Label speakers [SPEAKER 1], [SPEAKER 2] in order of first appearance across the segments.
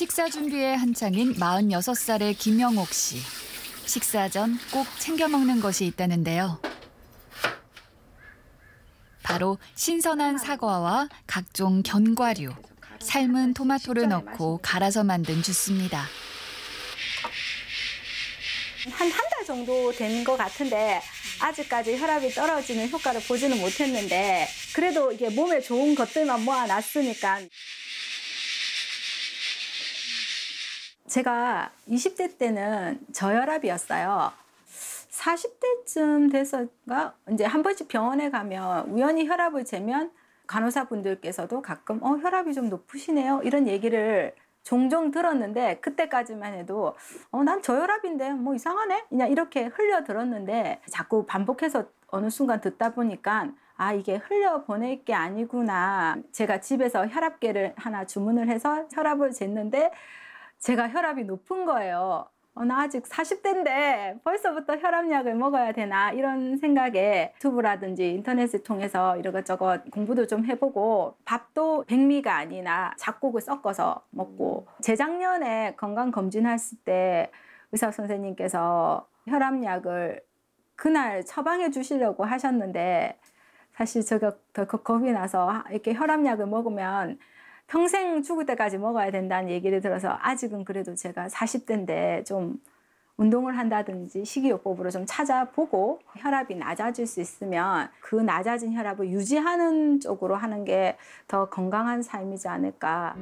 [SPEAKER 1] 식사 준비에 한창인 46살의 김영옥 씨. 식사 전 꼭 챙겨 먹는 것이 있다는데요. 바로 신선한 사과와 각종 견과류, 삶은 토마토를 넣고 갈아서 만든 주스입니다.
[SPEAKER 2] 한 한 달 정도 된 것 같은데 아직까지 혈압이 떨어지는 효과를 보지는 못했는데 그래도 이게 몸에 좋은 것들만 모아놨으니까 제가 20대 때는 저혈압이었어요. 40대쯤 돼서가 이제 한 번씩 병원에 가면 우연히 혈압을 재면 간호사분들께서도 가끔 어 혈압이 좀 높으시네요. 이런 얘기를 종종 들었는데 그때까지만 해도 어 난 저혈압인데 뭐 이상하네? 그냥 이렇게 흘려 들었는데 자꾸 반복해서 어느 순간 듣다 보니까 아 이게 흘려 보낼 게 아니구나. 제가 집에서 혈압계를 하나 주문을 해서 혈압을 쟀는데 제가 혈압이 높은 거예요. 어, 나 아직 40대인데 벌써부터 혈압약을 먹어야 되나 이런 생각에 유튜브라든지 인터넷을 통해서 이것저것 공부도 좀 해보고 밥도 백미가 아니나 잡곡을 섞어서 먹고 재작년에 건강검진했을 때 의사 선생님께서 혈압약을 그날 처방해 주시려고 하셨는데 사실 제가 더 겁이 나서 이렇게 혈압약을 먹으면 평생 죽을 때까지 먹어야 된다는 얘기를 들어서 아직은 그래도 제가 40대인데 좀 운동을 한다든지 식이요법으로 좀 찾아보고 혈압이 낮아질 수 있으면 그 낮아진 혈압을 유지하는 쪽으로 하는 게 더 건강한 삶이지 않을까.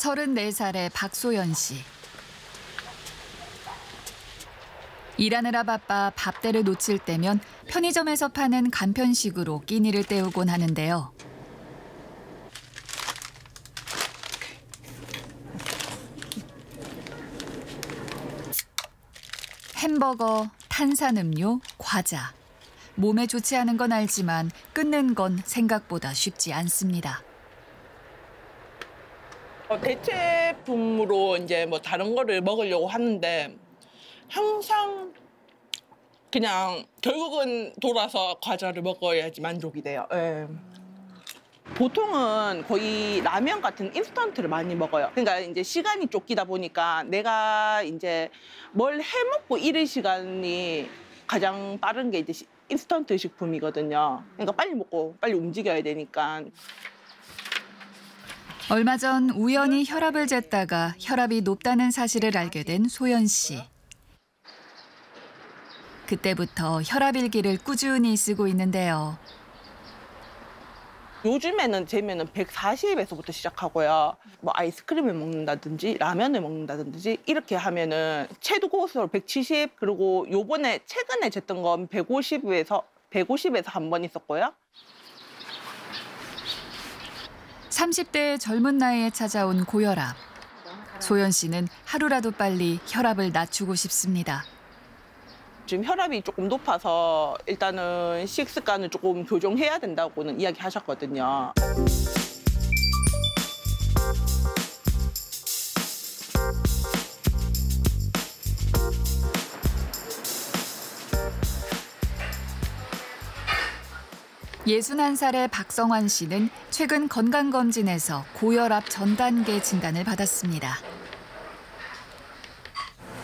[SPEAKER 1] 서른네 살의 박소연 씨. 일하느라 바빠 밥대를 놓칠 때면 편의점에서 파는 간편식으로 끼니를 때우곤 하는데요. 햄버거, 탄산음료, 과자. 몸에 좋지 않은 건 알지만 끊는 건 생각보다 쉽지 않습니다.
[SPEAKER 3] 어, 대체품으로 이제 뭐 다른 거를 먹으려고 하는데 항상 그냥 결국은 돌아서 과자를 먹어야지 만족이 돼요. 예. 보통은 거의 라면 같은 인스턴트를 많이 먹어요. 그러니까 이제 시간이 쫓기다 보니까 내가 이제 뭘 해먹고 이럴 시간이 가장 빠른 게 이제 시- 인스턴트 식품이거든요. 그러니까 빨리 먹고 빨리 움직여야 되니까.
[SPEAKER 1] 얼마 전 우연히 혈압을 쟀다가 혈압이 높다는 사실을 알게 된 소연 씨. 그때부터 혈압 일기를 꾸준히 쓰고 있는데요.
[SPEAKER 3] 요즘에는 재면은 140에서부터 시작하고요. 뭐 아이스크림을 먹는다든지 라면을 먹는다든지 이렇게 하면은 최고수로 170 그리고 요번에 최근에 쟀던 건 150에서 150에서 한 번 있었고요.
[SPEAKER 1] 30대의 젊은 나이에 찾아온 고혈압. 소연 씨는 하루라도 빨리 혈압을 낮추고 싶습니다.
[SPEAKER 3] 지금 혈압이 조금 높아서 일단은 식습관을 조금 교정해야 된다고는 이야기하셨거든요.
[SPEAKER 1] 예순한 살의 박성환 씨는 최근 건강검진에서 고혈압 전 단계 진단을 받았습니다.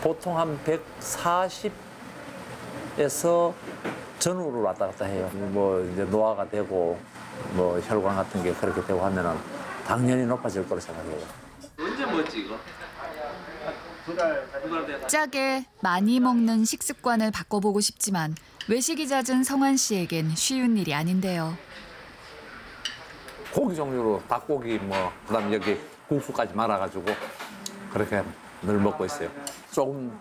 [SPEAKER 4] 보통 한 140에서 전후로 왔다 갔다 해요. 뭐 이제 노화가 되고 뭐 혈관 같은 게 그렇게 되고 하면은 당연히 높아질 거로 생각해요.
[SPEAKER 5] 언제 먹지 이거?
[SPEAKER 1] 짜게 많이 먹는 식습관을 바꿔보고 싶지만 외식이 잦은 성환 씨에겐 쉬운 일이 아닌데요.
[SPEAKER 4] 고기 종류로 닭고기 뭐 그다음 여기 국수까지 말아가지고 그렇게 늘 먹고 있어요. 조금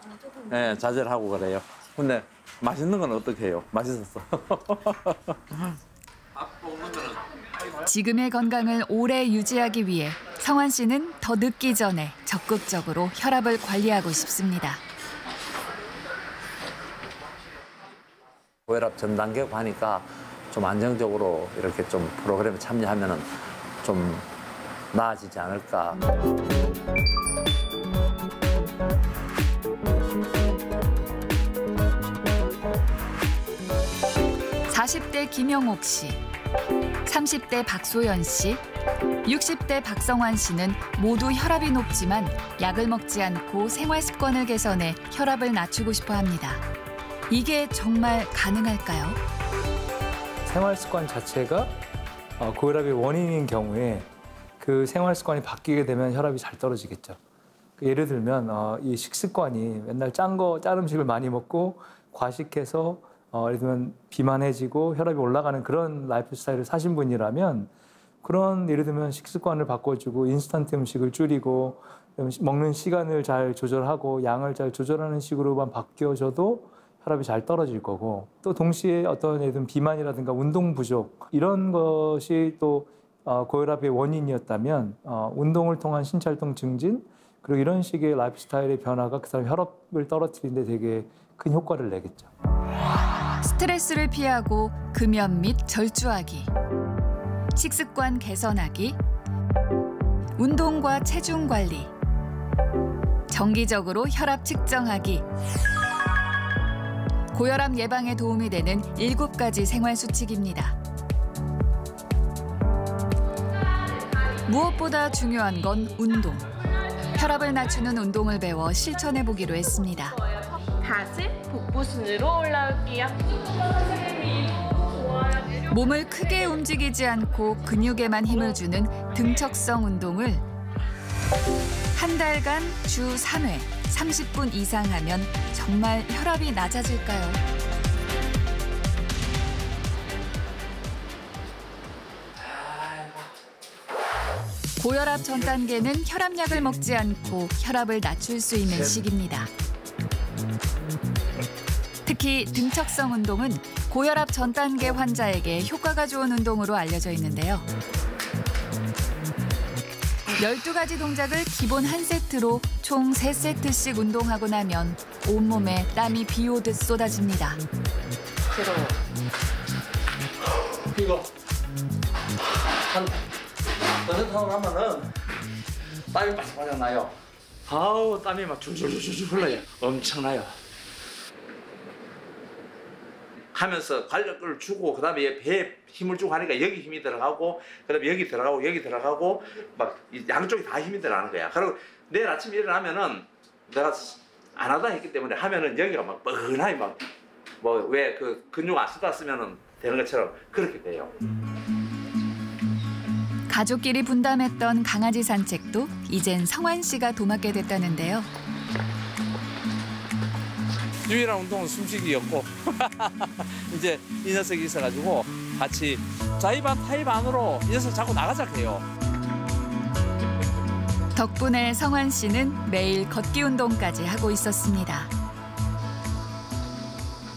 [SPEAKER 4] 예, 자제를 하고 그래요. 근데 맛있는 건 어떻게 해요? 맛있었어.
[SPEAKER 1] 지금의 건강을 오래 유지하기 위해 성환 씨는 더 늦기 전에 적극적으로 혈압을 관리하고 싶습니다.
[SPEAKER 4] 고혈압 전 단계고 하니까 좀 안정적으로 이렇게 좀 프로그램에 참여하면은 좀 나아지지 않을까.
[SPEAKER 1] 40대 김영옥 씨, 30대 박소연 씨, 60대 박성환 씨는 모두 혈압이 높지만 약을 먹지 않고 생활 습관을 개선해 혈압을 낮추고 싶어 합니다. 이게 정말 가능할까요?
[SPEAKER 6] 생활 습관 자체가 어, 고혈압의 원인인 경우에 그 생활 습관이 바뀌게 되면 혈압이 잘 떨어지겠죠. 그 예를 들면 어, 이 식습관이 맨날 짠 거, 짠 음식을 많이 먹고 과식해서 어, 예를 들면 비만해지고 혈압이 올라가는 그런 라이프 스타일을 사신 분이라면 그런 예를 들면 식습관을 바꿔주고 인스턴트 음식을 줄이고 먹는 시간을 잘 조절하고 양을 잘 조절하는 식으로만 바뀌어져도 혈압이 잘 떨어질 거고 또 동시에 어떤 예를 들면 비만이라든가 운동 부족 이런 것이 또 어, 고혈압의 원인이었다면 어, 운동을 통한 신체활동 증진 그리고 이런 식의 라이프 스타일의 변화가 그 사람 혈압을 떨어뜨리는데 되게 큰 효과를 내겠죠.
[SPEAKER 1] 스트레스를 피하고 금연 및 절주하기, 식습관 개선하기, 운동과 체중 관리, 정기적으로 혈압 측정하기. 고혈압 예방에 도움이 되는 일곱 가지 생활 수칙입니다. 무엇보다 중요한 건 운동. 혈압을 낮추는 운동을 배워 실천해 보기로 했습니다.
[SPEAKER 7] 다시 복부 순으로 올라올게요.
[SPEAKER 1] 몸을 크게 움직이지 않고 근육에만 힘을 주는 등척성 운동을 한 달간 주 3회 30분 이상 하면 정말 혈압이 낮아질까요? 고혈압 전 단계는 혈압약을 먹지 않고 혈압을 낮출 수 있는 시기입니다. 특히 등척성 운동은 고혈압 전 단계 환자에게 효과가 좋은 운동으로 알려져 있는데요. 12가지 동작을 기본 한 세트로 총 3세트씩 운동하고 나면 온몸에 땀이 비 오듯 쏟아집니다.
[SPEAKER 4] 이거 한 어느 타고 하면은 땀이 바짝바짝 나요. 아우 땀이 막 줄줄줄줄 흘러요. 엄청나요. 하면서 관력을 주고 그다음에 배에 힘을 주고 하니까 여기 힘이 들어가고 그다음에 여기 들어가고 여기 들어가고 막이 양쪽이 다 힘이 들어가는 거야. 그리고 내일 아침에 일어나면은 내가 안 하다 했기 때문에 하면은 여기가 막 뻐근하게 막 뭐 왜 그 근육 안 쓰다 쓰면은 되는 것처럼 그렇게 돼요.
[SPEAKER 1] 가족끼리 분담했던 강아지 산책도 이젠 성환 씨가 도맡게 됐다는데요.
[SPEAKER 4] 유일한 운동은 숨쉬기였고 이제 이 녀석이 있어가지고 같이 자이반 타이반으로 이 녀석 자꾸 나가자 해요.
[SPEAKER 1] 덕분에 성환 씨는 매일 걷기 운동까지 하고 있었습니다.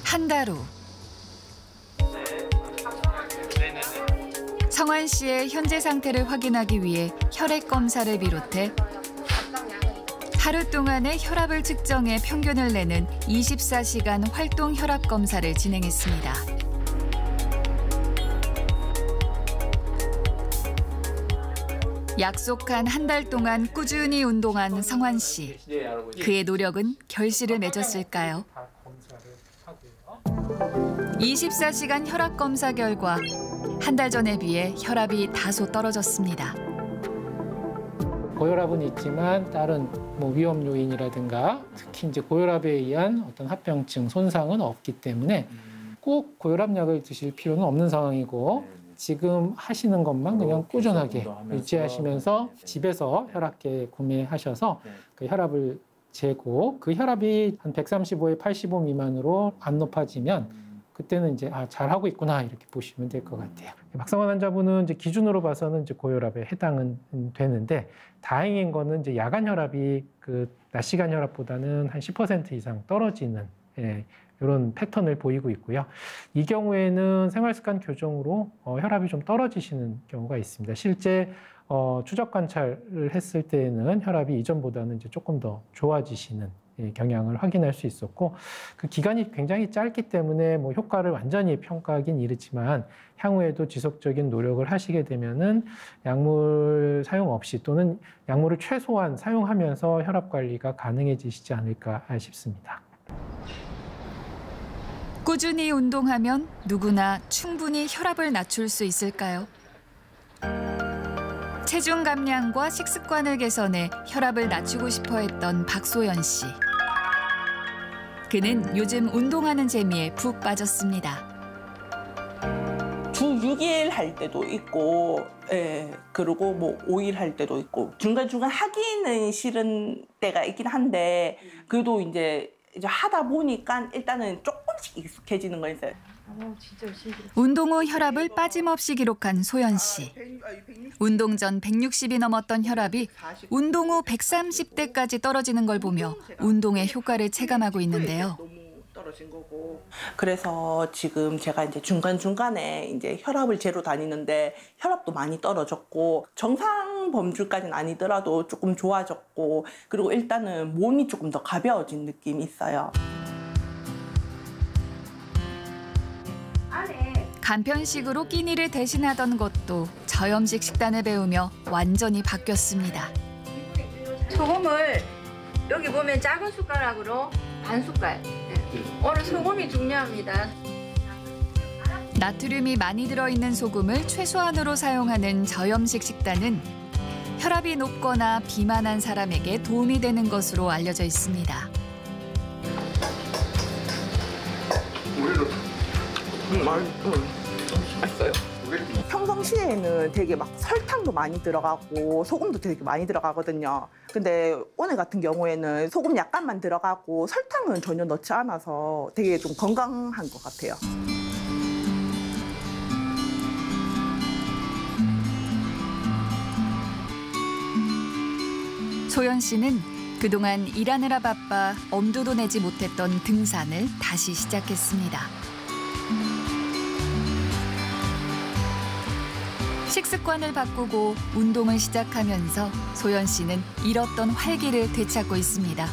[SPEAKER 1] 한 달 후. 성환 씨의 현재 상태를 확인하기 위해 혈액 검사를 비롯해 하루 동안의 혈압을 측정해 평균을 내는 24시간 활동 혈압 검사를 진행했습니다. 약속한 한 달 동안 꾸준히 운동한 성환 씨. 그의 노력은 결실을 맺었을까요? 24시간 혈압 검사 결과 한 달 전에 비해 혈압이 다소 떨어졌습니다.
[SPEAKER 8] 고혈압은 있지만 다른 뭐 위험 요인이라든가 특히 이제 고혈압에 의한 어떤 합병증 손상은 없기 때문에 꼭 고혈압 약을 드실 필요는 없는 상황이고 지금 하시는 것만 그냥 꾸준하게 유지하시면서 집에서 혈압계 구매하셔서 그 혈압을 재고 그 혈압이 한 135에 85 미만으로 안 높아지면 그때는 이제 아 잘하고 있구나 이렇게 보시면 될 것 같아요. 박성환 환자분은 이제 기준으로 봐서는 이제 고혈압에 해당은 되는데 다행인 거는 이제 야간 혈압이 그 낮 시간 혈압보다는 한 10% 이상 떨어지는 예, 이런 패턴을 보이고 있고요. 이 경우에는 생활습관 교정으로 어, 혈압이 좀 떨어지시는 경우가 있습니다. 실제 어, 추적 관찰을 했을 때에는 혈압이 이전보다는 이제 조금 더 좋아지시는 예, 경향을 확인할 수 있었고 그 기간이 굉장히 짧기 때문에 뭐 효과를 완전히 평가하긴 이르지만 향후에도 지속적인 노력을 하시게 되면은 약물 사용 없이 또는 약물을 최소한 사용하면서 혈압 관리가 가능해지시지 않을까 싶습니다.
[SPEAKER 1] 꾸준히 운동하면 누구나 충분히 혈압을 낮출 수 있을까요? 체중 감량과 식습관을 개선해 혈압을 낮추고 싶어 했던 박소연 씨. 그는 요즘 운동하는 재미에 푹 빠졌습니다.
[SPEAKER 3] 주 6일 할 때도 있고, 예, 그리고 뭐 5일 할 때도 있고, 중간중간 하기는 싫은 때가 있긴 한데, 그래도 이제, 이제 하다 보니까 일단은 조금씩 익숙해지는 거 있어요.
[SPEAKER 1] 운동 후 혈압을 빠짐없이 기록한 소연 씨. 운동 전 160이 넘었던 혈압이 운동 후 130대까지 떨어지는 걸 보며 운동의 효과를 체감하고 있는데요.
[SPEAKER 3] 그래서 지금 제가 이제 중간중간에 이제 혈압을 재러 다니는데 혈압도 많이 떨어졌고 정상 범주까지는 아니더라도 조금 좋아졌고 그리고 일단은 몸이 조금 더 가벼워진 느낌이 있어요.
[SPEAKER 1] 간편식으로 끼니를 대신하던 것도 저염식 식단을 배우며 완전히 바뀌었습니다.
[SPEAKER 9] 소금을 여기 보면 작은 숟가락으로 반 숟갈. 네. 오늘 소금이 중요합니다.
[SPEAKER 1] 나트륨이 많이 들어있는 소금을 최소한으로 사용하는 저염식 식단은 혈압이 높거나 비만한 사람에게 도움이 되는 것으로 알려져 있습니다.
[SPEAKER 3] 평상시에는 되게 막 설탕도 많이 들어가고 소금도 되게 많이 들어가거든요. 근데 오늘 같은 경우에는 소금 약간만 들어가고 설탕은 전혀 넣지 않아서 되게 좀 건강한 것 같아요.
[SPEAKER 1] 소연 씨는 그동안 일하느라 바빠 엄두도 내지 못했던 등산을 다시 시작했습니다. 식습관을 바꾸고 운동을 시작하면서 소연 씨는 잃었던 활기를 되찾고 있습니다.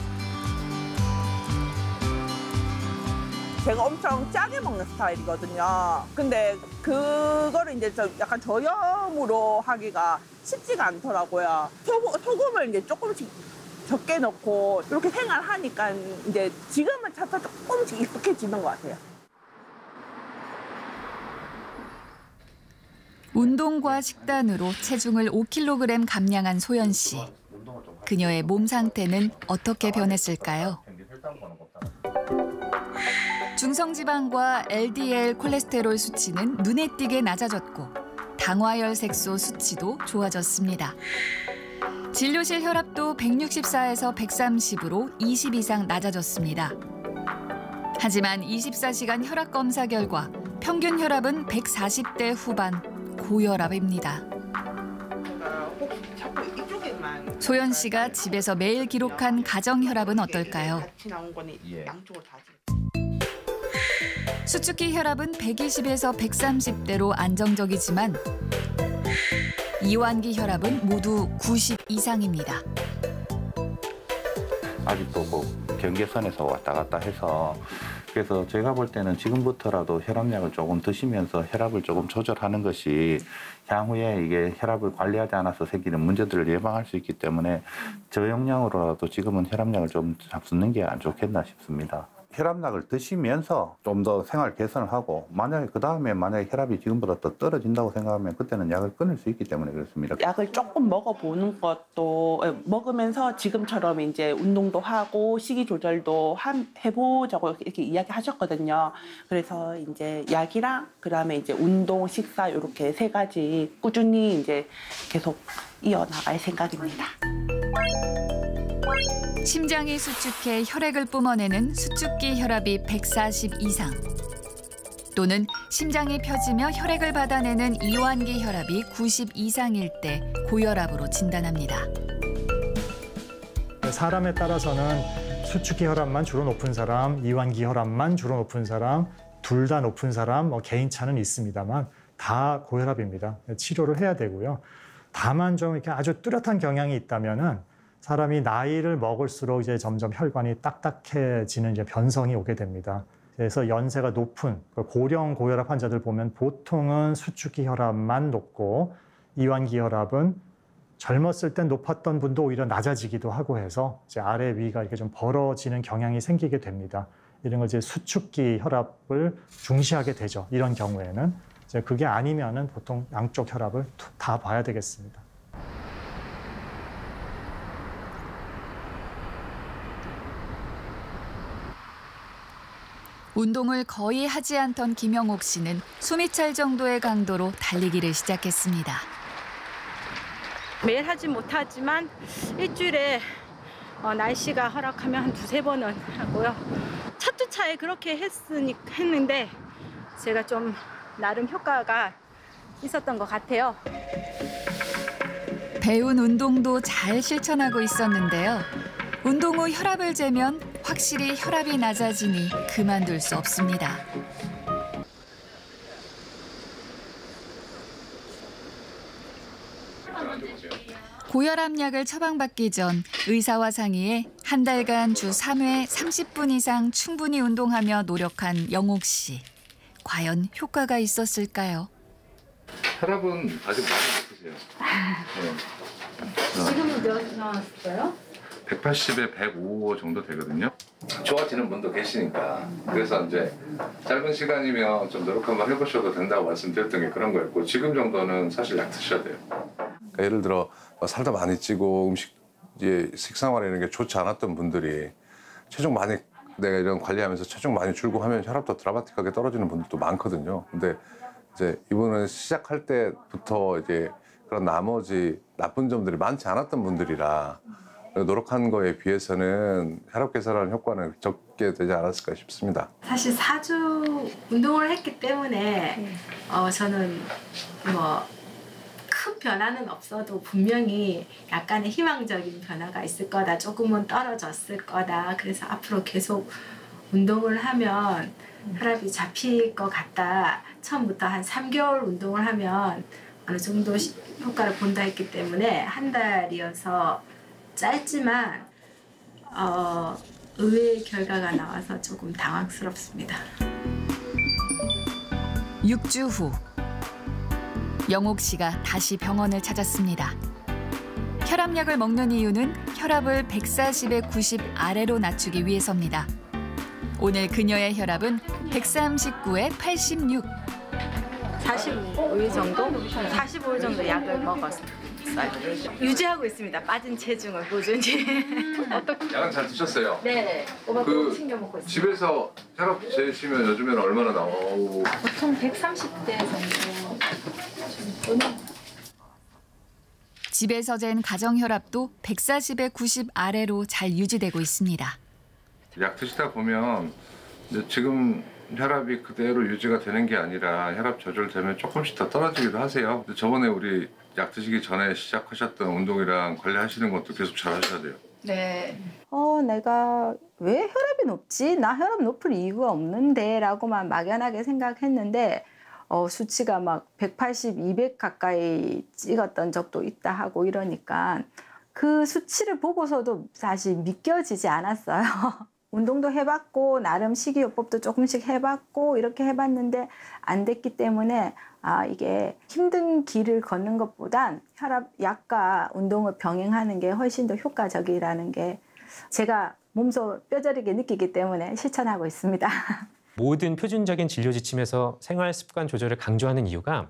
[SPEAKER 3] 제가 엄청 짜게 먹는 스타일이거든요. 근데 그거를 이제 좀 약간 저염으로 하기가 쉽지가 않더라고요. 소금, 소금 을 이제 조금씩 적게 넣고 이렇게 생활하니까 이제 지금은 차차 조금씩 익숙해지는 것 같아요.
[SPEAKER 1] 운동과 식단으로 체중을 5kg 감량한 소연 씨. 그녀의 몸 상태는 어떻게 변했을까요? 중성지방과 LDL 콜레스테롤 수치는 눈에 띄게 낮아졌고 당화혈 색소 수치도 좋아졌습니다. 진료실 혈압도 164에서 130으로 20 이상 낮아졌습니다. 하지만 24시간 혈압 검사 결과 평균 혈압은 140대 후반 고혈압입니다. 소연 씨가 집에서 매일 기록한 가정 혈압은 어떨까요?
[SPEAKER 3] 다
[SPEAKER 1] 수축기 혈압은 120에서 130대로 안정적이지만 이완기 혈압은 모두 90 이상입니다.
[SPEAKER 10] 아직도 뭐 경계선에서 왔다 갔다 해서 그래서 제가 볼 때는 지금부터라도 혈압약을 조금 드시면서 혈압을 조금 조절하는 것이 향후에 이게 혈압을 관리하지 않아서 생기는 문제들을 예방할 수 있기 때문에 저용량으로라도 지금은 혈압약을 좀 잡수는 게 안 좋겠나 싶습니다. 혈압약을 드시면서 좀 더 생활 개선을 하고 만약에 그 다음에 만약에 혈압이 지금보다 더 떨어진다고 생각하면 그때는 약을 끊을 수 있기 때문에 그렇습니다.
[SPEAKER 3] 약을 조금 먹어보는 것도 에, 먹으면서 지금처럼 이제 운동도 하고 식이 조절도 한, 해보자고 이렇게 이야기하셨거든요. 그래서 이제 약이랑 그 다음에 이제 운동, 식사 이렇게 세 가지 꾸준히 이제 계속 이어나갈 생각입니다.
[SPEAKER 1] 심장이 수축해 혈액을 뿜어내는 수축기 혈압이 140 이상 또는 심장이 펴지며 혈액을 받아내는 이완기 혈압이 90 이상일 때 고혈압으로 진단합니다.
[SPEAKER 11] 사람에 따라서는 수축기 혈압만 주로 높은 사람, 이완기 혈압만 주로 높은 사람, 둘 다 높은 사람, 뭐 개인차는 있습니다만 다 고혈압입니다. 치료를 해야 되고요. 다만 좀 이렇게 아주 뚜렷한 경향이 있다면은 사람이 나이를 먹을수록 이제 점점 혈관이 딱딱해지는 이제 변성이 오게 됩니다. 그래서 연세가 높은 그 고령 고혈압 환자들 보면 보통은 수축기 혈압만 높고 이완기 혈압은 젊었을 땐 높았던 분도 오히려 낮아지기도 하고 해서 이제 아래 위가 이렇게 좀 벌어지는 경향이 생기게 됩니다. 이런 걸 이제 수축기 혈압을 중시하게 되죠. 이런 경우에는 이제 그게 아니면은 보통 양쪽 혈압을 다 봐야 되겠습니다.
[SPEAKER 1] 운동을 거의 하지 않던 김영옥 씨는 숨이 찰 정도의 강도로 달리기를 시작했습니다.
[SPEAKER 12] 매일 하진 못하지만 일주일에 어, 날씨가 허락하면 한 두세 번은 하고요. 첫 주차에 그렇게 했으니, 했는데 제가 좀 나름 효과가 있었던 것 같아요.
[SPEAKER 1] 배운 운동도 잘 실천하고 있었는데요. 운동 후 혈압을 재면 확실히 혈압이 낮아지니 그만둘 수 없습니다. 고혈압 약을 처방받기 전 의사와 상의해 한 달간 주 3회 30분 이상 충분히 운동하며 노력한 영옥 씨. 과연 효과가 있었을까요?
[SPEAKER 13] 혈압은 아직 많이 높으세요. 네.
[SPEAKER 12] 지금은 몇 나왔어요?
[SPEAKER 13] 180에 105 정도 되거든요. 좋아지는 분도 계시니까 그래서 이제 짧은 시간이면 좀 노력 한번 해보셔도 된다고 말씀드렸던 게 그런 거였고 지금 정도는 사실 약 드셔야 돼요.
[SPEAKER 14] 그러니까 예를 들어 살도 많이 찌고 음식 이제 식생활 이런 게 좋지 않았던 분들이 체중 많이 내가 이런 관리하면서 체중 많이 줄고 하면 혈압도 드라마틱하게 떨어지는 분들도 많거든요. 근데 이제 이분은 시작할 때부터 이제 그런 나머지 나쁜 점들이 많지 않았던 분들이라 노력한 거에 비해서는 혈압 개선하는 효과는 적게 되지 않았을까 싶습니다.
[SPEAKER 12] 사실 4주 운동을 했기 때문에 어, 저는 뭐 큰 변화는 없어도 분명히 약간의 희망적인 변화가 있을 거다. 조금은 떨어졌을 거다. 그래서 앞으로 계속 운동을 하면 혈압이 잡힐 것 같다. 처음부터 한 3개월 운동을 하면 어느 정도 시- 효과를 본다 했기 때문에 한 달이어서 짧지만 어, 의외의 결과가 나와서 조금 당황스럽습니다.
[SPEAKER 1] 6주 후 영옥 씨가 다시 병원을 찾았습니다. 혈압약을 먹는 이유는 혈압을 140에 90 아래로 낮추기 위해서입니다. 오늘 그녀의 혈압은 139에 86.
[SPEAKER 12] 45일 정도? 45일 정도 약을 먹었어요. 유지하고 있습니다. 빠진 체중을 꾸준히.
[SPEAKER 13] 약은 잘 드셨어요.
[SPEAKER 12] 네. 오빠 그그 챙겨 먹고 있어요.
[SPEAKER 13] 집에서 혈압 재시면 요즘에는 얼마나 나오고
[SPEAKER 12] 보통 130대 정도.
[SPEAKER 1] 집에서 잰 가정 혈압도 140에 90 아래로 잘 유지되고 있습니다.
[SPEAKER 13] 약 드시다 보면 지금 혈압이 그대로 유지가 되는 게 아니라 혈압 조절되면 조금씩 더 떨어지기도 하세요. 근데 저번에 우리 약 드시기 전에 시작하셨던 운동이랑 관리하시는 것도 계속 잘 하셔야 돼요.
[SPEAKER 12] 네.
[SPEAKER 2] 어, 내가 왜 혈압이 높지? 나 혈압 높을 이유가 없는데 라고만 막연하게 생각했는데 어, 수치가 막 180, 200 가까이 찍었던 적도 있다 하고 이러니까 그 수치를 보고서도 사실 믿겨지지 않았어요. 운동도 해봤고 나름 식이요법도 조금씩 해봤고 이렇게 해봤는데 안 됐기 때문에 아 이게 힘든 길을 걷는 것보단 혈압 약과 운동을 병행하는 게 훨씬 더 효과적이라는 게 제가 몸소 뼈저리게 느끼기 때문에 실천하고 있습니다.
[SPEAKER 15] 모든 표준적인 진료 지침에서 생활 습관 조절을 강조하는 이유가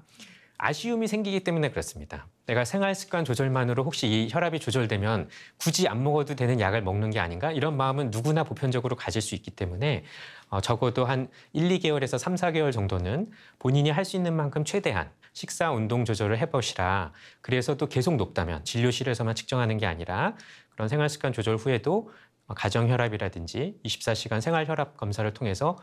[SPEAKER 15] 아쉬움이 생기기 때문에 그렇습니다. 내가 생활 습관 조절만으로 혹시 이 혈압이 조절되면 굳이 안 먹어도 되는 약을 먹는 게 아닌가 이런 마음은 누구나 보편적으로 가질 수 있기 때문에 어, 적어도 한 1, 2개월에서 3, 4개월 정도는 본인이 할 수 있는 만큼 최대한 식사 운동 조절을 해보시라. 그래서 또 계속 높다면 진료실에서만 측정하는 게 아니라 그런 생활 습관 조절 후에도 가정 혈압이라든지 24시간 생활 혈압 검사를 통해서 어,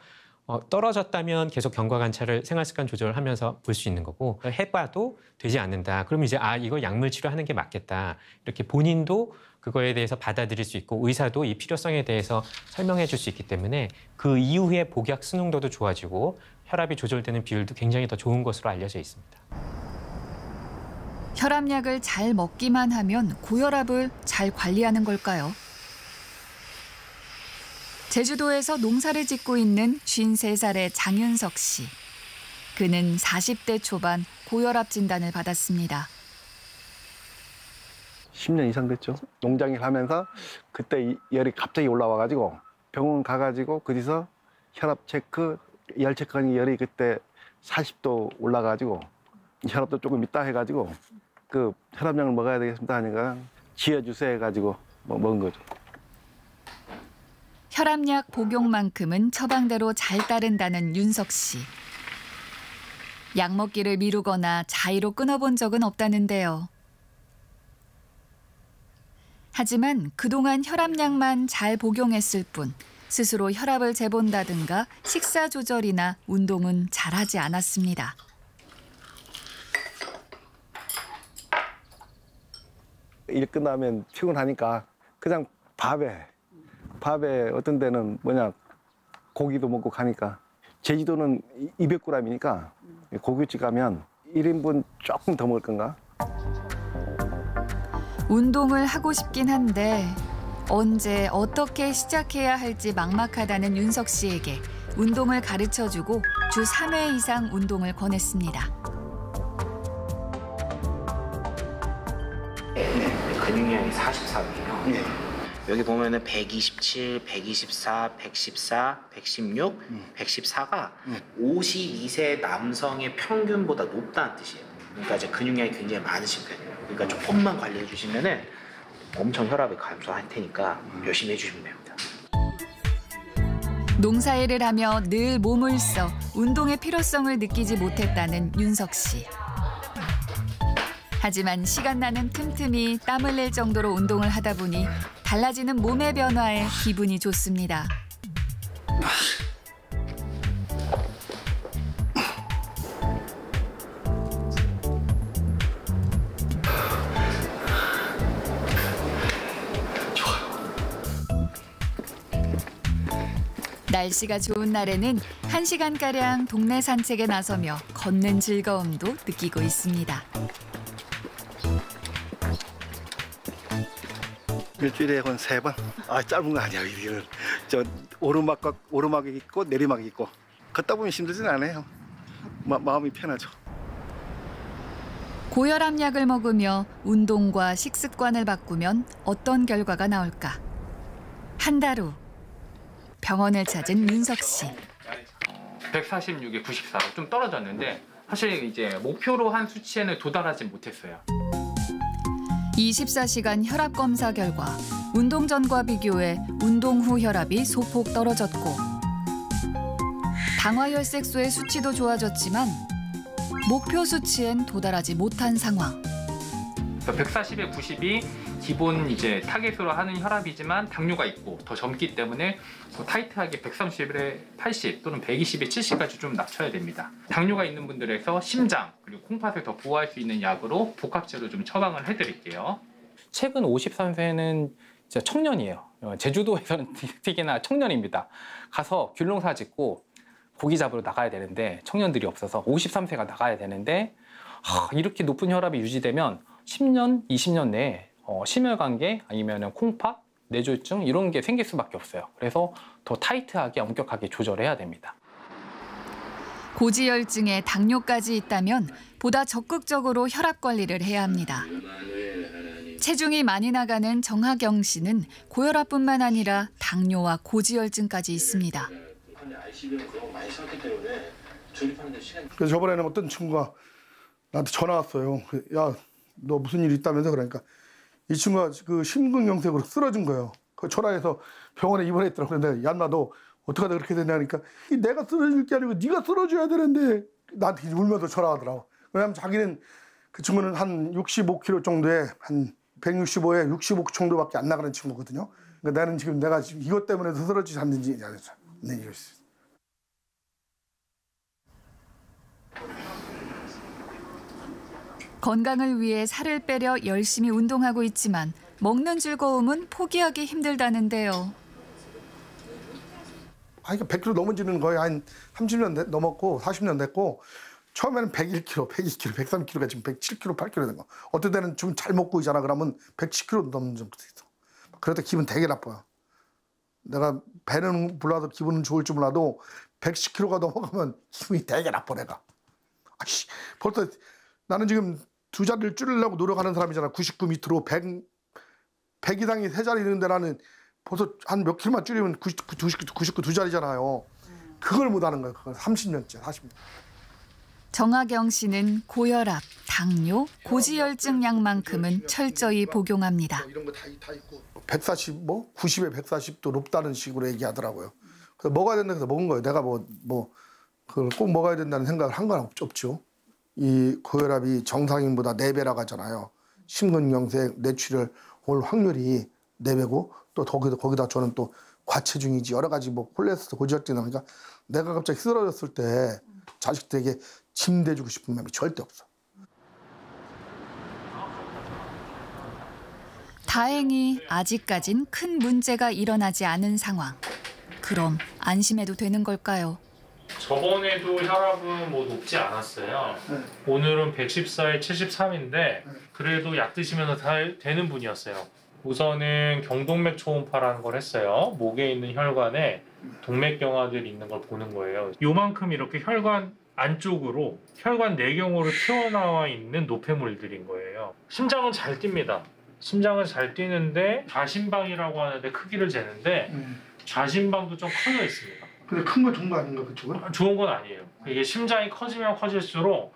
[SPEAKER 15] 떨어졌다면 계속 경과 관찰을 생활 습관 조절하면서 볼 수 있는 거고 해봐도 되지 않는다. 그러면 이제 아 이거 약물 치료하는 게 맞겠다. 이렇게 본인도 그거에 대해서 받아들일 수 있고 의사도 이 필요성에 대해서 설명해 줄 수 있기 때문에 그 이후에 복약 수능도도 좋아지고 혈압이 조절되는 비율도 굉장히 더 좋은 것으로 알려져 있습니다.
[SPEAKER 1] 혈압약을 잘 먹기만 하면 고혈압을 잘 관리하는 걸까요? 제주도에서 농사를 짓고 있는 53살의 장윤석 씨. 그는 40대 초반 고혈압 진단을 받았습니다.
[SPEAKER 16] 10년 이상 됐죠. 농장일 하면서 그때 이 열이 갑자기 올라와가지고 병원 가가지고 거기서 혈압 체크, 열 체크하는 열이 그때 40도 올라가지고 혈압도 조금 있다 해가지고 그 혈압약을 먹어야 되겠습니다 하니까 지어주세요 해가지고 뭐 먹은 거죠.
[SPEAKER 1] 혈압약 복용만큼은 처방대로 잘 따른다는 윤석 씨. 약 먹기를 미루거나 자의로 끊어본 적은 없다는데요. 하지만 그동안 혈압약만 잘 복용했을 뿐 스스로 혈압을 재본다든가 식사 조절이나 운동은 잘하지 않았습니다.
[SPEAKER 16] 일 끝나면 피곤하니까 그냥 밥에 밥에 어떤 데는 뭐냐 고기도 먹고 가니까 제주도는 200g이니까 고깃집 가면 1인분 조금 더 먹을 건가?
[SPEAKER 1] 운동을 하고 싶긴 한데 언제 어떻게 시작해야 할지 막막하다는 윤석 씨에게 운동을 가르쳐주고 주 3회 이상 운동을 권했습니다.
[SPEAKER 17] 근육량이 44이에요. 여기 보면은 127, 124, 114, 116, 114가 52세 남성의 평균보다 높다는 뜻이에요. 그러니까 이제 근육량이 굉장히 많으신 편이에요. 그러니까 조금만 관리해 주시면은 엄청 혈압이 감소할 테니까 열심히 해주시면 됩니다.
[SPEAKER 1] 농사일을 하며 늘 몸을 써 운동의 필요성을 느끼지 못했다는 윤석 씨. 하지만 시간 나는 틈틈이 땀을 낼 정도로 운동을 하다 보니 달라지는 몸의 변화에 기분이 좋습니다. 날씨가 좋은 날에는 한시간가량 동네 산책에 나서며 걷는 즐거움도 느끼고 있습니다.
[SPEAKER 16] 일주일에 한 세 번. 아 짧은 거 아니야 이거는. 저 오르막과 오르막이 있고 내리막이 있고 걷다 보면 힘들진 않아요. 마, 마음이 편하죠.
[SPEAKER 1] 고혈압 약을 먹으며 운동과 식습관을 바꾸면 어떤 결과가 나올까? 한 달 후 병원을 찾은 윤석 씨.
[SPEAKER 18] 146에 94로 좀 떨어졌는데 사실 이제 목표로 한 수치에는 도달하지 못했어요.
[SPEAKER 1] 24시간 혈압 검사 결과 운동 전과 비교해 운동 후 혈압이 소폭 떨어졌고 당화혈색소의 수치도 좋아졌지만 목표 수치엔 도달하지 못한 상황.
[SPEAKER 18] 140에 90이 기본 이제 타겟으로 하는 혈압이지만 당뇨가 있고 더 젊기 때문에 더 타이트하게 130에 80 또는 120에 70까지 좀 낮춰야 됩니다. 당뇨가 있는 분들에서 심장 그리고 콩팥을 더 보호할 수 있는 약으로 복합제로 좀 처방을 해드릴게요.
[SPEAKER 8] 최근 53세는 진짜 청년이에요. 어, 제주도에서는 특히나 청년입니다. 가서 귤농사 짓고 고기 잡으러 나가야 되는데 청년들이 없어서 53세가 나가야 되는데 하, 이렇게 높은 혈압이 유지되면 10년, 20년 내에 어, 심혈관계 아니면 콩팥, 뇌졸중 이런 게 생길 수밖에 없어요. 그래서 더 타이트하게 엄격하게 조절해야 됩니다.
[SPEAKER 1] 고지혈증에 당뇨까지 있다면 보다 적극적으로 혈압 관리를 해야 합니다. 체중이 많이 나가는 정하경 씨는 고혈압뿐만 아니라 당뇨와 고지혈증까지 있습니다.
[SPEAKER 19] 그래서 저번에는 어떤 친구가 나한테 전화 왔어요. 야, 너 무슨 일 있다면서 그러니까 이 친구가 그 심근경색으로 쓰러진 거예요. 그 전화해서 병원에 입원했더라고. 그런데 얀나 너 어떻게 하다 그렇게 됐냐니까 이 내가 쓰러질 게 아니고 네가 쓰러져야 되는데 나한테 울면서 전화하더라고. 왜냐면 자기는 그 친구는 한 65kg 정도에 한 165에 65 정도밖에 안 나가는 친구거든요. 그러니까 나는 지금 내가 지금 이것 때문에 쓰러지지 않는지 네, 있어요.
[SPEAKER 1] 건강을 위해 살을 빼려 열심히 운동하고 있지만 먹는 즐거움은 포기하기 힘들다는데요.
[SPEAKER 19] 아, 그러니까 100kg 넘어지는 거의 한 30년 넘었고 40년 됐고 처음에는 101kg, 102kg, 103kg가 지금 107kg, 8kg 된 거. 어떨 때는 좀 잘 먹고 있잖아. 그러면 110kg 넘는 적도 있어. 때 기분 되게 나빠요. 내가 배는 불러도 기분은 좋을 줄 몰라도 110kg가 넘어가면 기분이 되게 나빠 내가. 아씨 벌써 나는 지금 두 자리를 줄이려고 노력하는 사람이잖아. 99 밑으로 100, 100 이상이 세 자리 있는데 나는 벌써 한 몇 킬로만 줄이면 99, 99, 99 두 자리잖아요. 그걸 못 하는 거야. 그건 30년째, 40년.
[SPEAKER 1] 정하경 씨는 고혈압, 당뇨, 고지혈증 약만큼은 철저히 복용합니다.
[SPEAKER 19] 이런 거 다 다 있고 140, 뭐 90에 140도 높다는 식으로 얘기하더라고요. 그래서 먹어야 된다 해서 먹은 거예요. 내가 뭐 뭐 그걸 꼭 먹어야 된다는 생각을 한 건 없죠. 이 고혈압이 정상인보다 4배라고 하잖아요. 심근경색, 뇌출혈 올 확률이 4배고 또 거기다 거기다 저는 또 과체중이지 여러 가지 뭐 콜레스테롤 고지혈증 나니까 내가 갑자기 쓰러졌을 때 자식들에게 침대주고 싶은 마음이 절대 없어.
[SPEAKER 1] 다행히 아직까진 큰 문제가 일어나지 않은 상황. 그럼 안심해도 되는 걸까요?
[SPEAKER 20] 저번에도 혈압은 뭐 높지 않았어요. 오늘은 114에 73인데 그래도 약 드시면 다 되는 분이었어요. 우선은 경동맥 초음파라는 걸 했어요. 목에 있는 혈관에 동맥경화들이 있는 걸 보는 거예요. 요만큼 이렇게 혈관 안쪽으로 혈관 내경으로 튀어나와 있는 노폐물들인 거예요. 심장은 잘 뜁니다. 심장은 잘 뛰는데 좌심방이라고 하는데 크기를 재는데 좌심방도 좀 커져 있습니다.
[SPEAKER 19] 근데 큰 거 좋은 거 아닌가 그쪽은?
[SPEAKER 20] 좋은 건 아니에요. 이게 심장이 커지면 커질수록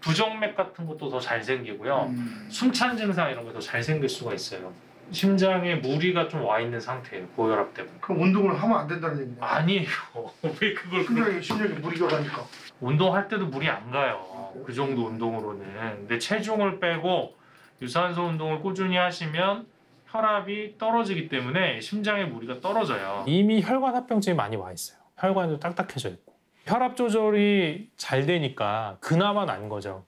[SPEAKER 20] 부정맥 같은 것도 더 잘 생기고요. 숨찬 증상 이런 게 더 잘 생길 수가 있어요. 심장에 무리가 좀 와 있는 상태예요. 고혈압 때문에.
[SPEAKER 19] 그럼 운동을 하면 안 된다는 얘기네.
[SPEAKER 20] 아니에요. 왜 그걸
[SPEAKER 19] 심장에 심장에 무리가 가니까.
[SPEAKER 20] 운동할 때도 물이 안 가요. 그 정도 운동으로는. 근데 체중을 빼고 유산소 운동을 꾸준히 하시면 혈압이 떨어지기 때문에 심장에 무리가 떨어져요. 이미 혈관 합병증이 많이 와 있어요. 혈관도 딱딱해져 있고. 혈압 조절이 잘 되니까 그나마 난 거죠.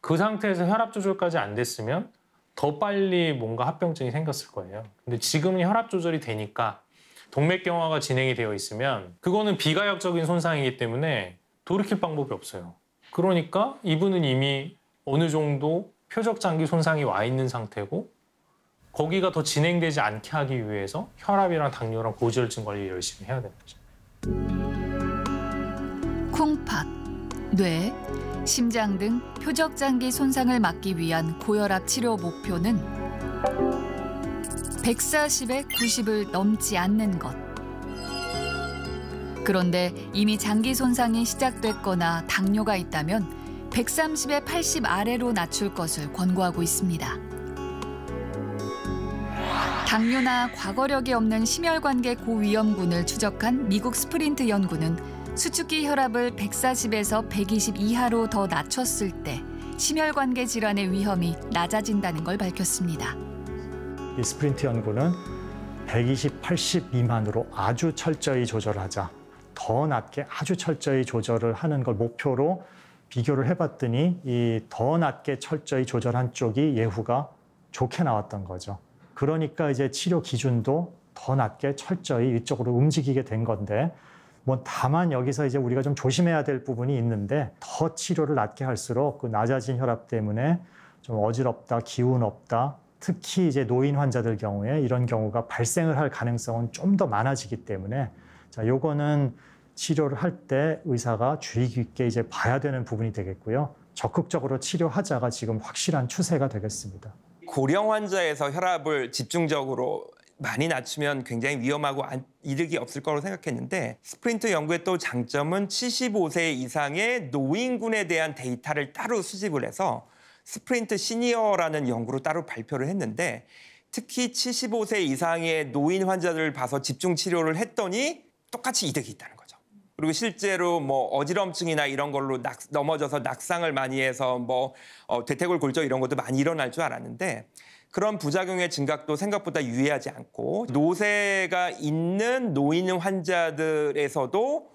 [SPEAKER 20] 그 상태에서 혈압 조절까지 안 됐으면 더 빨리 뭔가 합병증이 생겼을 거예요. 근데 지금은 혈압 조절이 되니까 동맥경화가 진행이 되어 있으면 그거는 비가역적인 손상이기 때문에 돌이킬 방법이 없어요. 그러니까 이분은 이미 어느 정도 표적 장기 손상이 와 있는 상태고 거기가 더 진행되지 않게 하기 위해서 혈압이랑 당뇨랑 고지혈증 관리 열심히 해야 되는 거죠.
[SPEAKER 1] 콩팥, 뇌, 심장 등 표적 장기 손상을 막기 위한 고혈압 치료 목표는 140에 90을 넘지 않는 것. 그런데 이미 장기 손상이 시작됐거나 당뇨가 있다면 130에 80 아래로 낮출 것을 권고하고 있습니다. 당뇨나 과거력이 없는 심혈관계 고위험군을 추적한 미국 스프린트 연구는 수축기 혈압을 140에서 120 이하로 더 낮췄을 때 심혈관계 질환의 위험이 낮아진다는 걸 밝혔습니다.
[SPEAKER 11] 이 스프린트 연구는 120, 80 미만으로 아주 철저히 조절하자. 더 낮게 아주 철저히 조절을 하는 걸 목표로 비교를 해봤더니 이 더 낮게 철저히 조절한 쪽이 예후가 좋게 나왔던 거죠. 그러니까 이제 치료 기준도 더 낮게 철저히 이쪽으로 움직이게 된 건데 뭐 다만 여기서 이제 우리가 좀 조심해야 될 부분이 있는데 더 치료를 낮게 할수록 그 낮아진 혈압 때문에 좀 어지럽다, 기운 없다, 특히 이제 노인 환자들 경우에 이런 경우가 발생을 할 가능성은 좀 더 많아지기 때문에 자, 요거는 치료를 할 때 의사가 주의 깊게 이제 봐야 되는 부분이 되겠고요. 적극적으로 치료하자가 지금 확실한 추세가 되겠습니다.
[SPEAKER 21] 고령 환자에서 혈압을 집중적으로 많이 낮추면 굉장히 위험하고 이득이 없을 거라고 생각했는데 스프린트 연구의 또 장점은 75세 이상의 노인군에 대한 데이터를 따로 수집을 해서 스프린트 시니어라는 연구로 따로 발표를 했는데 특히 75세 이상의 노인 환자들을 봐서 집중 치료를 했더니 똑같이 이득이 있다는 거죠. 그리고 실제로 뭐 어지럼증이나 이런 걸로 낙, 넘어져서 낙상을 많이 해서 뭐 어, 대퇴골 골절 이런 것도 많이 일어날 줄 알았는데 그런 부작용의 증가도 생각보다 유의하지 않고 노쇠가 있는 노인 환자들에서도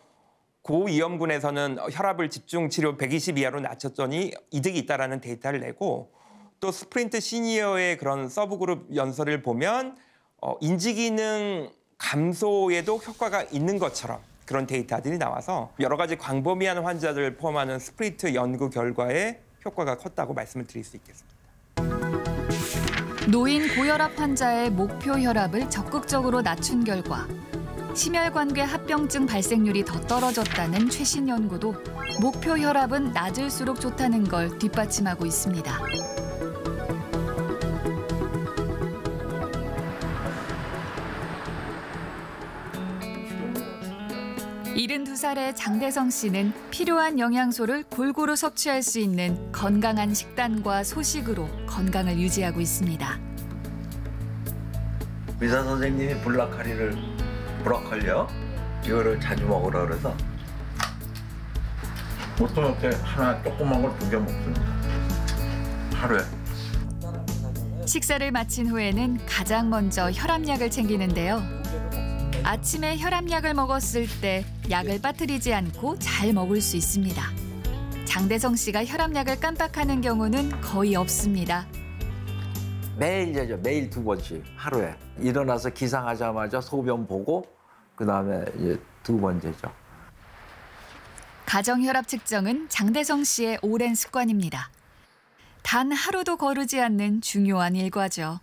[SPEAKER 21] 고위험군에서는 혈압을 집중 치료 120 이하로 낮췄더니 이득이 있다라는 데이터를 내고 또 스프린트 시니어의 그런 subgroup 분석을 보면 어, 인지기능 감소에도 효과가 있는 것처럼 그런 데이터들이 나와서 여러 가지 광범위한 환자들을 포함하는 스프린트 연구 결과에 효과가 컸다고 말씀을 드릴 수 있겠습니다.
[SPEAKER 1] 노인 고혈압 환자의 목표 혈압을 적극적으로 낮춘 결과 심혈관계 합병증 발생률이 더 떨어졌다는 최신 연구도 목표 혈압은 낮을수록 좋다는 걸 뒷받침하고 있습니다. 72살의 장대성 씨는 필요한 영양소를 골고루 섭취할 수 있는 건강한 식단과 소식으로 건강을 유지하고 있습니다.
[SPEAKER 22] 의사 선생님이 블라카리를 브로콜리요 이거를 자주 먹으라 그래서 보통 이렇게 하나 조그만 걸 두 개 먹습니다. 하루에.
[SPEAKER 1] 식사를 마친 후에는 가장 먼저 혈압약을 챙기는데요. 아침에 혈압약을 먹었을 때 약을 빠뜨리지 않고 잘 먹을 수 있습니다. 장대성 씨가 혈압약을 깜빡하는 경우는 거의 없습니다.
[SPEAKER 22] 매일 재죠. 매일 두 번씩 하루에. 일어나서 기상하자마자 소변 보고 그다음에 이제 두번 재죠.
[SPEAKER 1] 가정 혈압 측정은 장대성 씨의 오랜 습관입니다. 단 하루도 거르지 않는 중요한 일과죠.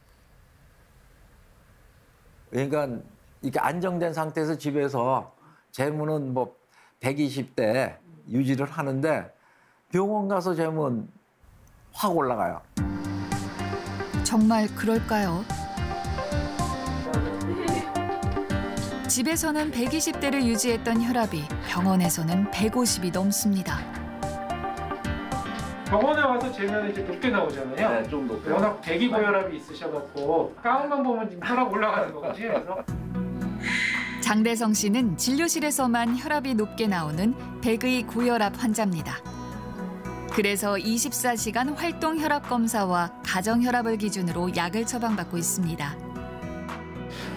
[SPEAKER 22] 그러니까 이렇게 안정된 상태에서 집에서 재무는 뭐 120대 유지를 하는데 병원 가서 재무는 확 올라가요.
[SPEAKER 1] 정말 그럴까요? 집에서는 120대를 유지했던 혈압이 병원에서는 150이 넘습니다.
[SPEAKER 8] 병원에 와서 재면 이제 높게 나오잖아요.
[SPEAKER 22] 네, 좀 높게.
[SPEAKER 8] 워낙 대기 고혈압이 있으셔갖고 가운만 보면 지금 혈압 올라가는 거지. 그래서
[SPEAKER 1] 장대성 씨는 진료실에서만 혈압이 높게 나오는 백의 고혈압 환자입니다. 그래서 24시간 활동 혈압 검사와 가정 혈압을 기준으로 약을 처방받고 있습니다.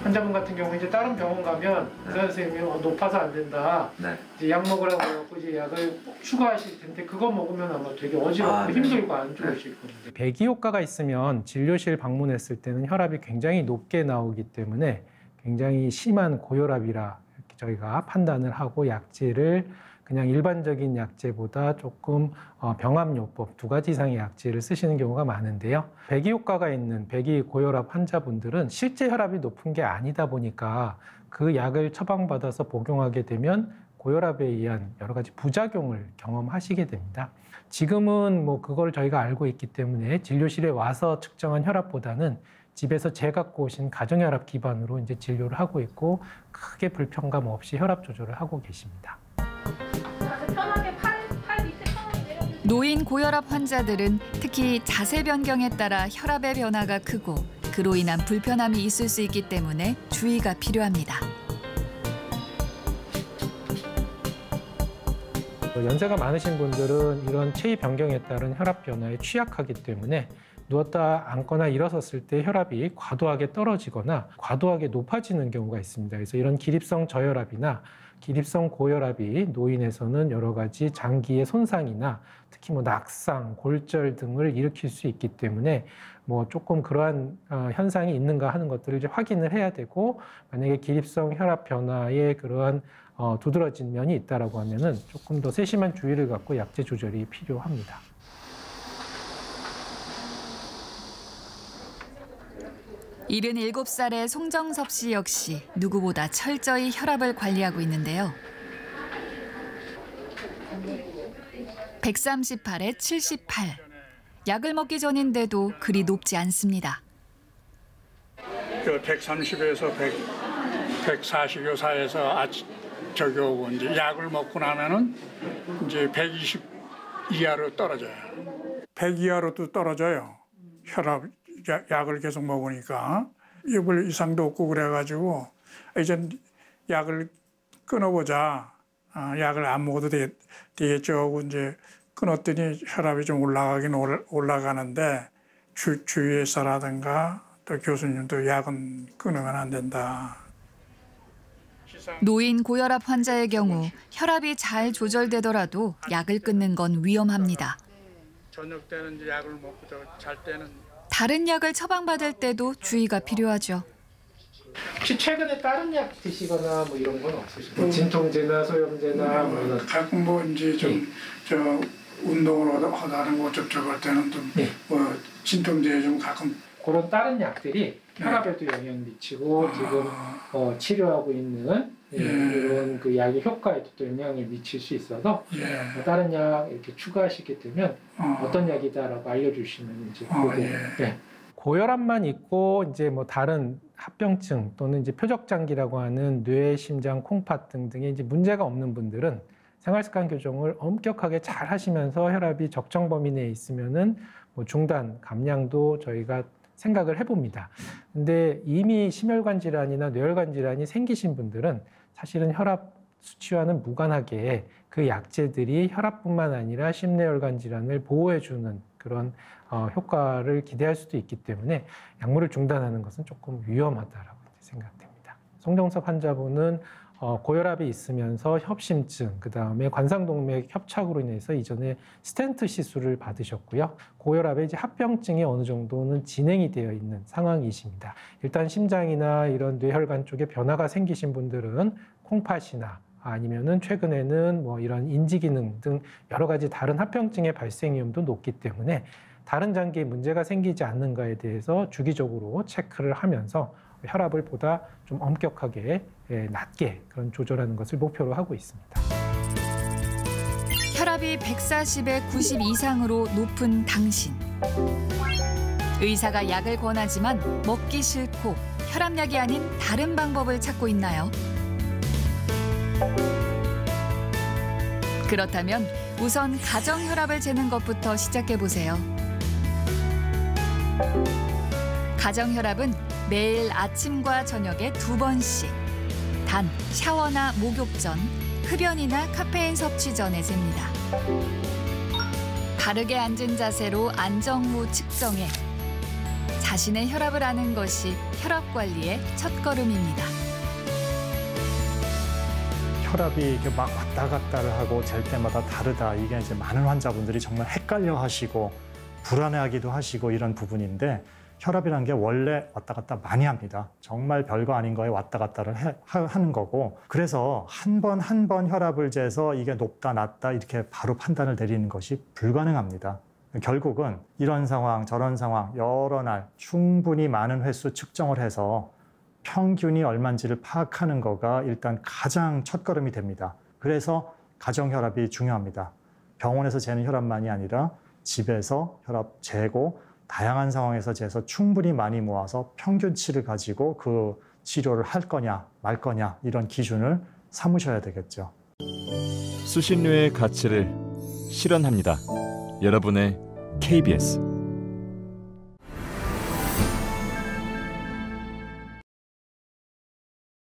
[SPEAKER 8] 환자분 같은 경우 이제 다른 병원 가면 의사 선생님이 어, 높아서 안 된다.
[SPEAKER 22] 네.
[SPEAKER 8] 이제 약 먹으라고 해갖고 이제 약을 추가하실 텐데 그거 먹으면 아마 되게 어지럽고
[SPEAKER 22] 아, 네.
[SPEAKER 8] 힘들고 안 좋으실 겁니다. 배기 효과가 있으면 진료실 방문했을 때는 혈압이 굉장히 높게 나오기 때문에 굉장히 심한 고혈압이라 저희가 판단을 하고 약제를 그냥 일반적인 약제보다 조금 어, 병합요법 두 가지 이상의 약제를 쓰시는 경우가 많은데요. 배기 효과가 있는 배기 고혈압 환자분들은 실제 혈압이 높은 게 아니다 보니까 그 약을 처방받아서 복용하게 되면 고혈압에 의한 여러 가지 부작용을 경험하시게 됩니다. 지금은 뭐 그걸 저희가 알고 있기 때문에 진료실에 와서 측정한 혈압보다는 집에서 재갖고 오신 가정혈압 기반으로 이제 진료를 하고 있고 크게 불편감 없이 혈압 조절을 하고 계십니다.
[SPEAKER 1] 노인 고혈압 환자들은 특히 자세 변경에 따라 혈압의 변화가 크고 그로 인한 불편함이 있을 수 있기 때문에 주의가 필요합니다.
[SPEAKER 8] 연세가 많으신 분들은 이런 체위 변경에 따른 혈압 변화에 취약하기 때문에 누웠다 앉거나 일어섰을 때 혈압이 과도하게 떨어지거나 과도하게 높아지는 경우가 있습니다. 그래서 이런 기립성 저혈압이나 기립성 고혈압이 노인에서는 여러 가지 장기의 손상이나 특히 뭐 낙상, 골절 등을 일으킬 수 있기 때문에 뭐 조금 그러한 어, 현상이 있는가 하는 것들을 이제 확인을 해야 되고 만약에 기립성 혈압 변화에 그러한 어, 두드러진 면이 있다라고 하면은 조금 더 세심한 주의를 갖고 약제 조절이 필요합니다.
[SPEAKER 1] 일흔일곱 살의 송정섭 씨 역시 누구보다 철저히 혈압을 관리하고 있는데요. 138에 78. 약을 먹기 전인데도 그리 높지 않습니다.
[SPEAKER 23] 그 130에서 100, 140여 사이에서 아치, 저기 오고 이제 약을 먹고 나면은 이제 120 이하로 떨어져요. 100 이하로도 떨어져요. 혈압 야- 약을 계속 먹으니까 입을 이상도 없고 그래가지고 이제 약을 끊어보자. 아, 약을 안 먹어도 되, 되겠죠 하고 이제 끊었더니 혈압이 좀 올라가긴 올- 올라가는데 주, 주위에서라든가 또 교수님도 약은 끊으면 안 된다.
[SPEAKER 1] 노인 고혈압 환자의 경우 혈압이 잘 조절되더라도 약을 끊는 건 위험합니다.
[SPEAKER 23] 저녁 때는 이제 약을 먹고 저잘 때는
[SPEAKER 1] 다른 약을 처방받을 때도 주의가 필요하죠.
[SPEAKER 8] 혹시 최근에 다른 약 드시거나 뭐 이런 건 없으신가요? 뭐 진통제나 소염제나 뭐 이런.
[SPEAKER 23] 가끔 뭐 이제 좀저 운동을 하다- 하다는 거 접촉할 때는 좀뭐 진통제 좀 가끔.
[SPEAKER 8] 그런 다른 약들이 혈압에도 영향 미치고 지금 어, 치료하고 있는 예,
[SPEAKER 23] 예.
[SPEAKER 8] 이런 그 약의 효과에도 또 영향을 미칠 수 있어서
[SPEAKER 23] 예.
[SPEAKER 8] 뭐 다른 약 이렇게 추가하시게 되면 어. 떤 약이다라고 알려주시면 이제
[SPEAKER 23] 어,
[SPEAKER 8] 보고
[SPEAKER 23] 예.
[SPEAKER 8] 네. 고혈압만 있고 이제 뭐 다른 합병증 또는 이제 표적장기라고 하는 뇌, 심장, 콩팥 등등의 이제 문제가 없는 분들은 생활습관 교정을 엄격하게 잘 하시면서 혈압이 적정 범위 내에 있으면은 뭐 중단, 감량도 저희가 생각을 해봅니다. 근데 이미 심혈관 질환이나 뇌혈관 질환이 생기신 분들은 사실은 혈압 수치와는 무관하게 그 약제들이 혈압뿐만 아니라 심뇌혈관 질환을 보호해주는 그런 어, 효과를 기대할 수도 있기 때문에 약물을 중단하는 것은 조금 위험하다라고 생각됩니다. 송정섭 환자분은 어, 고혈압이 있으면서 협심증, 그 다음에 관상동맥 협착으로 인해서 이전에 스텐트 시술을 받으셨고요. 고혈압의 이제 합병증이 어느 정도는 진행이 되어 있는 상황이십니다. 일단 심장이나 이런 뇌혈관 쪽에 변화가 생기신 분들은 콩팥이나 아니면은 최근에는 뭐 이런 인지 기능 등 여러 가지 다른 합병증의 발생 위험도 높기 때문에 다른 장기에 문제가 생기지 않는가에 대해서 주기적으로 체크를 하면서 혈압을 보다 좀 엄격하게 예, 낮게 그런 조절하는 것을 목표로 하고 있습니다.
[SPEAKER 1] 혈압이 140에 90 이상으로 높은 당신. 의사가 약을 권하지만 먹기 싫고 혈압약이 아닌 다른 방법을 찾고 있나요? 그렇다면 우선 가정 혈압을 재는 것부터 시작해 보세요. 가정 혈압은 매일 아침과 저녁에 두 번씩 단 샤워나 목욕 전, 흡연이나 카페인 섭취 전에 잽니다. 바르게 앉은 자세로 안정 후 측정해 자신의 혈압을 아는 것이 혈압 관리의 첫걸음입니다.
[SPEAKER 11] 혈압이 이렇게 막 왔다 갔다를 하고 잴 때마다 다르다. 이게 이제 많은 환자분들이 정말 헷갈려 하시고 불안해하기도 하시고 이런 부분인데 혈압이라는 게 원래 왔다 갔다 많이 합니다. 정말 별거 아닌 거에 왔다 갔다를 해, 하는 거고 그래서 한 번 한 번 혈압을 재서 이게 높다 낮다 이렇게 바로 판단을 내리는 것이 불가능합니다. 결국은 이런 상황 저런 상황 여러 날 충분히 많은 횟수 측정을 해서 평균이 얼마인지를 파악하는 거가 일단 가장 첫걸음이 됩니다. 그래서 가정 혈압이 중요합니다. 병원에서 재는 혈압만이 아니라 집에서 혈압 재고 다양한 상황에서 재서 충분히 많이 모아서 평균치를 가지고 그 치료를 할 거냐 말 거냐 이런 기준을 삼으셔야 되겠죠.
[SPEAKER 24] 수신료의 가치를 실현합니다. 여러분의 KBS